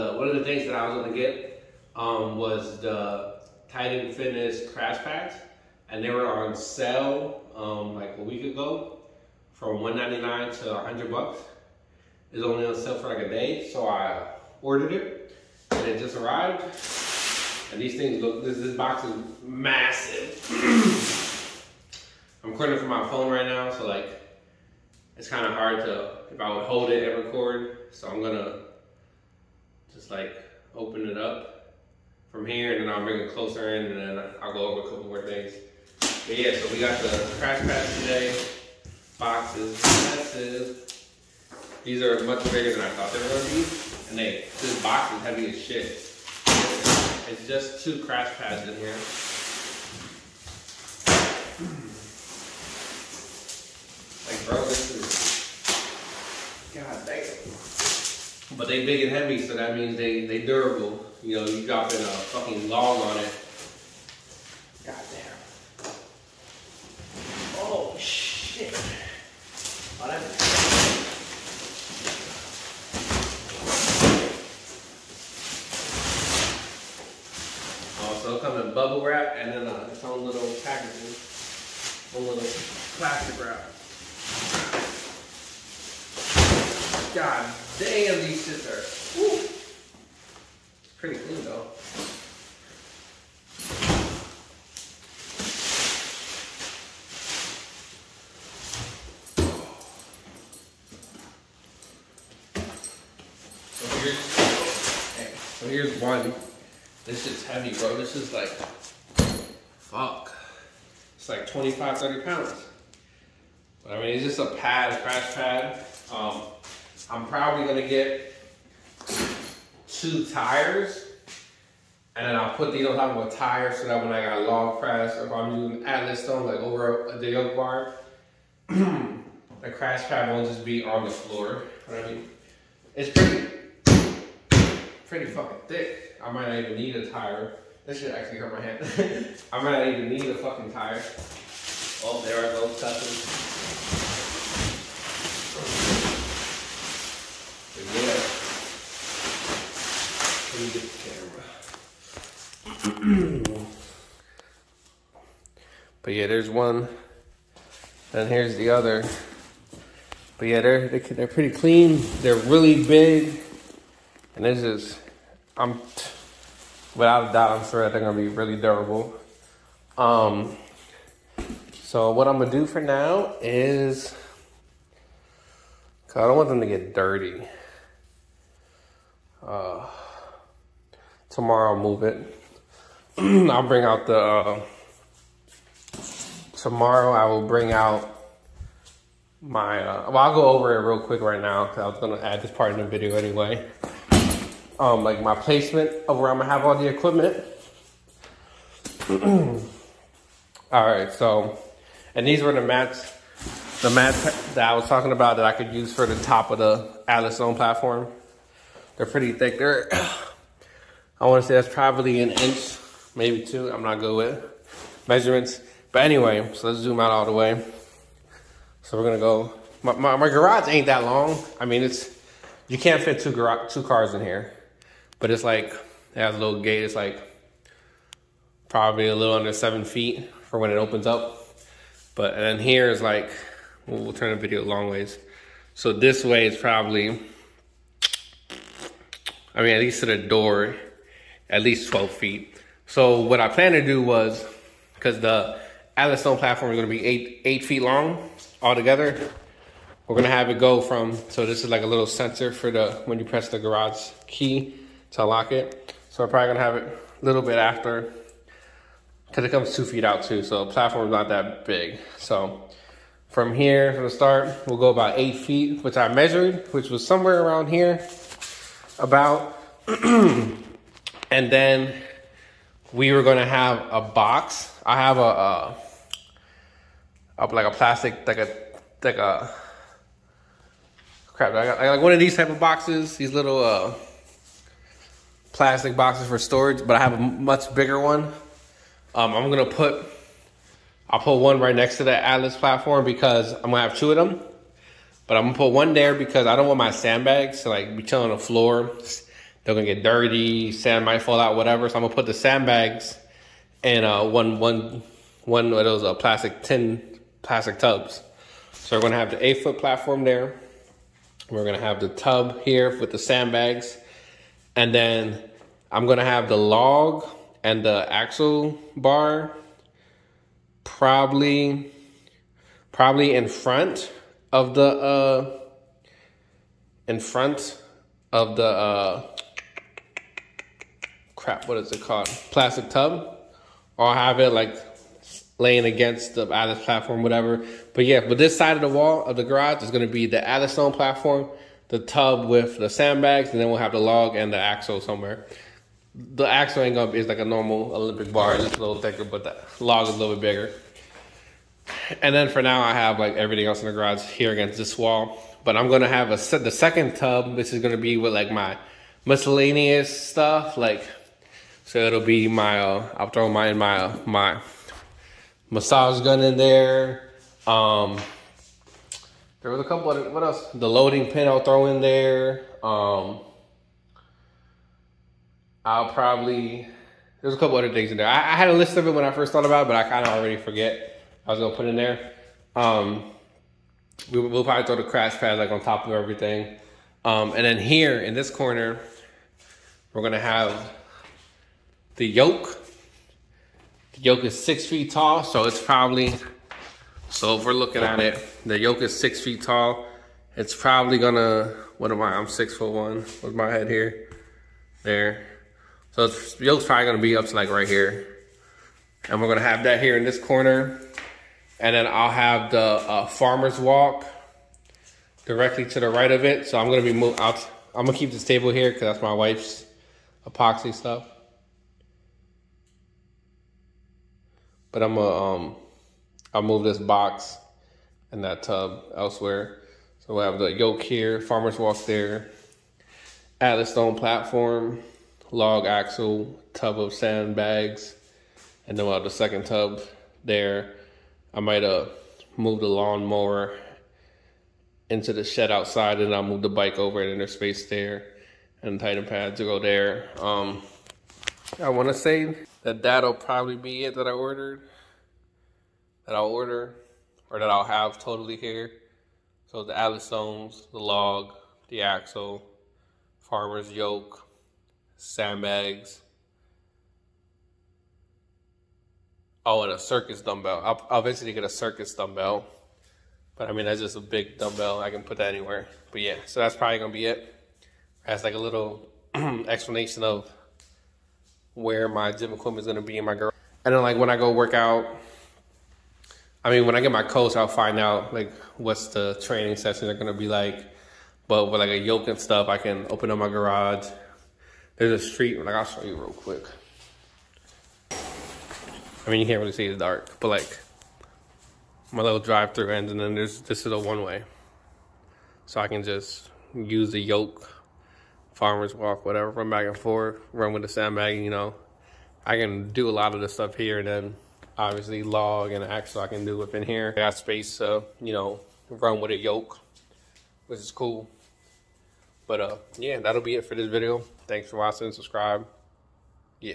One of the things that I was gonna get um, was the Titan Fitness crash pads, and they were on sale um, like a week ago from 199 to 100 bucks. It's only on sale for like a day, so I ordered it, and it just arrived. And these things look, this, this box is massive. I'm recording from my phone right now, so like, it's kind of hard to, if I would hold it and record. So I'm gonna just like open it up from here and then I'll bring it closer in and then I'll go over a couple more things. But yeah, so we got the crash pads today, boxes, massive. These are much bigger than I thought they were gonna be. And they, this box is heavy as shit. It's just two crash pads in here. Like, bro, this is. God damn. But they big and heavy, so that means they they durable. You know, you dropping a fucking log on it. God damn. Oh shit. Oh, that's. Also come in bubble wrap and then uh, its own little packaging, one little plastic wrap. God damn, these shits are. Woo. It's pretty clean though. So here's, okay, so here's one. This shit's heavy, bro. This is like, fuck. It's like 25, 30 pounds. I mean, it's just a pad, a crash pad. Um, I'm probably gonna get two tires. And then I'll put these on top of a tire so that when I got a log press or if I'm using Atlas stone like over the yoke bar, the crash pad won't just be on the floor. You know I mean? It's pretty, pretty fucking thick. I might not even need a tire. This should actually hurt my hand. I might not even need a fucking tire. Oh, there are those cutters. But yeah. Camera. but yeah, there's one. And here's the other. But yeah, they're they're pretty clean. They're really big, and this is I'm without a doubt, I'm sure they're gonna be really durable. Um, so what I'm gonna do for now is, cause I don't want them to get dirty. Uh, tomorrow I'll move it. I'll bring out the. Uh, tomorrow I will bring out my. Uh, well, I'll go over it real quick right now because I was gonna add this part in the video anyway um, like my placement of where I'm gonna have all the equipment. all right, so, and these were the mats, the mats that I was talking about that I could use for the top of the Atlas Stone platform. They're pretty thick. They're, I wanna say that's probably an inch, maybe two. I'm not good with measurements. But anyway, so let's zoom out all the way. So we're gonna go, my, my, my garage ain't that long. I mean, it's, you can't fit two, garage, two cars in here. But it's like, it has a little gate. It's like probably a little under seven feet for when it opens up. But and then here is like, we'll, we'll turn the video long ways. So this way is probably, I mean, at least to the door, at least 12 feet. So what I plan to do was, because the Atlas Stone platform is going to be eight eight feet long altogether. We're going to have it go from, so this is like a little sensor for the, when you press the garage key to lock it. So I'm probably gonna have it a little bit after, because it comes two feet out too, so platform's not that big. So from here, from the start, we'll go about eight feet, which I measured, which was somewhere around here, about. and then we were gonna have a box. I have a, a, a like a plastic, like a, like a, crap, I got, I got like one of these type of boxes, these little, uh, plastic boxes for storage, but I have a much bigger one. Um, I'm gonna put, I'll put one right next to the Atlas platform because I'm gonna have two of them. But I'm gonna put one there because I don't want my sandbags to like be chilling on the floor. They're gonna get dirty, sand might fall out, whatever. So I'm gonna put the sandbags in uh, one one one of those uh, plastic tin plastic tubs. So we're gonna have the eight foot platform there. We're gonna have the tub here with the sandbags, and then I'm gonna have the log and the axle bar probably probably in front of the uh in front of the uh crap what is it called plastic tub or I'll have it like laying against the Atlas platform whatever but yeah but this side of the wall of the garage is to be the Atlas stone platform the tub with the sandbags and then we'll have the log and the axle somewhere the axle ain't gonna be is like a normal Olympic bar, just a little thicker, but the log is a little bit bigger. And then for now, I have like everything else in the garage here against this wall. But I'm gonna have a set the second tub. This is gonna be with like my miscellaneous stuff, like so it'll be my uh, I'll throw my my my massage gun in there. Um, there was a couple of what else? The loading pin I'll throw in there. Um, I'll probably there's a couple other things in there. I, I, had a list of it when I first thought about it, but I kind of already forget I was gonna put in there. Um, we, will probably throw the crash pad like on top of everything. Um, and then here in this corner, we're gonna have the yoke. The yoke is six feet tall, so it's probably, so if we're looking at it, the yoke is six feet tall. It's probably gonna, what am I, I'm six foot one with my head here, there. So the yoke's probably gonna be up to like right here. And we're gonna have that here in this corner. And then I'll have the uh, farmer's walk directly to the right of it. So I'm gonna be move out. I'm gonna keep this table here because that's my wife's epoxy stuff. But I'm gonna um, I'll move this box and that tub elsewhere. So we'll have the yoke here, farmer's walk there, Atlas stone platform, log axle, tub of sandbags, and then we'll have the second tub there. I might uh move the lawnmower into the shed outside and I'll move the bike over and there's space there and Titan pad to go there. Um, I want to say that that'll probably be it that I ordered, that I'll order, or that I'll have totally here. So the Atlas stones, the log, the axle, farmer's yoke, sandbags. Oh, and a circus dumbbell. I'll, I'll eventually get a circus dumbbell. But I mean, that's just a big dumbbell. I can put that anywhere. But yeah, so that's probably going to be it. That's like a little explanation of where my gym equipment is going to be in my garage. And then like when I go work out, I mean, when I get my coach, I'll find out like what's the training sessions are going to be like. But with like a yoke and stuff, I can open up my garage there's a street, like I'll show you real quick. I mean, you can't really see the dark, but like my little drive through ends and then there's, this is a one way. So I can just use the yoke, farmer's walk, whatever, run back and forth, run with the sandbag, you know. I can do a lot of the stuff here and then obviously log and axle I can do within here. I got space to, you know, run with a yoke, which is cool. But uh, yeah, that'll be it for this video. Thanks for watching. Subscribe. Yeah.